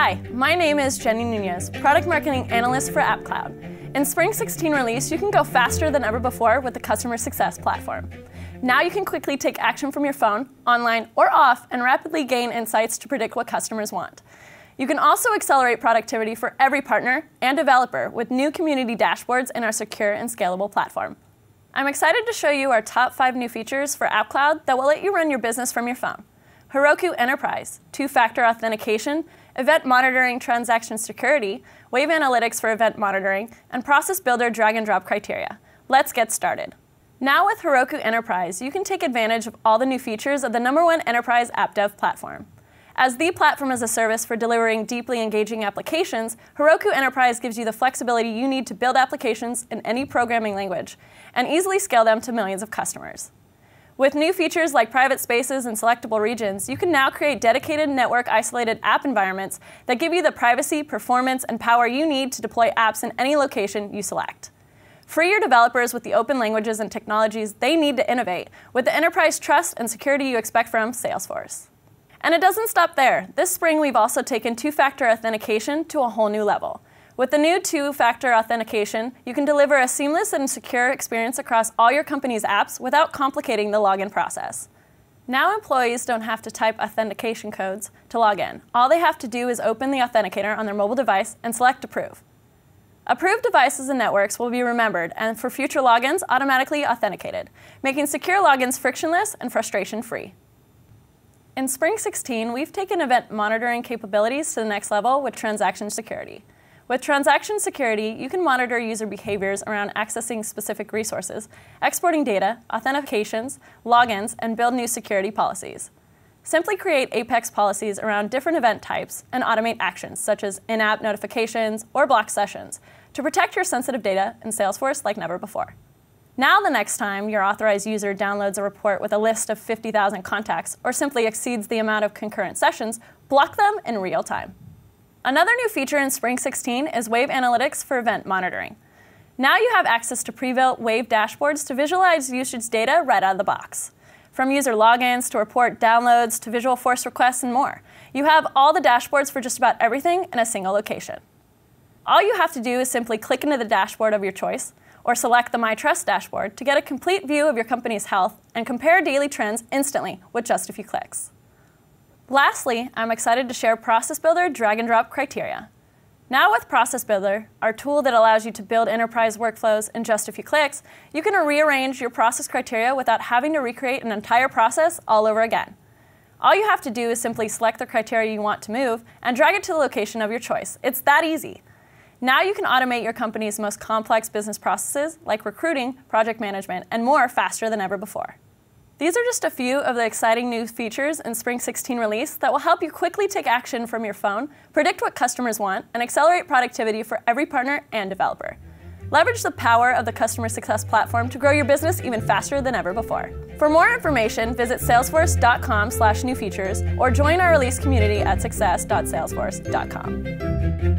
Hi, my name is Jenny Nunez, Product Marketing Analyst for AppCloud. In Spring 16 release, you can go faster than ever before with the Customer Success Platform. Now you can quickly take action from your phone, online, or off, and rapidly gain insights to predict what customers want. You can also accelerate productivity for every partner and developer with new community dashboards in our secure and scalable platform. I'm excited to show you our top five new features for AppCloud that will let you run your business from your phone. Heroku Enterprise, two-factor authentication, event monitoring transaction security, Wave Analytics for event monitoring, and Process Builder drag and drop criteria. Let's get started. Now with Heroku Enterprise, you can take advantage of all the new features of the number one enterprise app dev platform. As the platform as a service for delivering deeply engaging applications, Heroku Enterprise gives you the flexibility you need to build applications in any programming language and easily scale them to millions of customers. With new features like private spaces and selectable regions, you can now create dedicated network isolated app environments that give you the privacy, performance, and power you need to deploy apps in any location you select. Free your developers with the open languages and technologies they need to innovate with the enterprise trust and security you expect from Salesforce. And it doesn't stop there. This spring, we've also taken two-factor authentication to a whole new level. With the new two-factor authentication, you can deliver a seamless and secure experience across all your company's apps without complicating the login process. Now employees don't have to type authentication codes to log in. All they have to do is open the authenticator on their mobile device and select Approve. Approved devices and networks will be remembered and for future logins automatically authenticated, making secure logins frictionless and frustration-free. In Spring 16, we've taken event monitoring capabilities to the next level with transaction security. With transaction security, you can monitor user behaviors around accessing specific resources, exporting data, authentications, logins, and build new security policies. Simply create Apex policies around different event types and automate actions such as in-app notifications or block sessions to protect your sensitive data in Salesforce like never before. Now the next time your authorized user downloads a report with a list of 50,000 contacts or simply exceeds the amount of concurrent sessions, block them in real time. Another new feature in Spring 16 is Wave Analytics for event monitoring. Now you have access to pre-built Wave dashboards to visualize usage data right out of the box. From user logins to report downloads to Visualforce requests and more, you have all the dashboards for just about everything in a single location. All you have to do is simply click into the dashboard of your choice or select the MyTrust dashboard to get a complete view of your company's health and compare daily trends instantly with just a few clicks. Lastly, I'm excited to share Process Builder drag and drop criteria. Now with Process Builder, our tool that allows you to build enterprise workflows in just a few clicks, you can rearrange your process criteria without having to recreate an entire process all over again. All you have to do is simply select the criteria you want to move and drag it to the location of your choice. It's that easy. Now you can automate your company's most complex business processes like recruiting, project management, and more faster than ever before. These are just a few of the exciting new features in Spring 16 release that will help you quickly take action from your phone, predict what customers want, and accelerate productivity for every partner and developer. Leverage the power of the customer success platform to grow your business even faster than ever before. For more information, visit salesforce.com slash new features or join our release community at success.salesforce.com.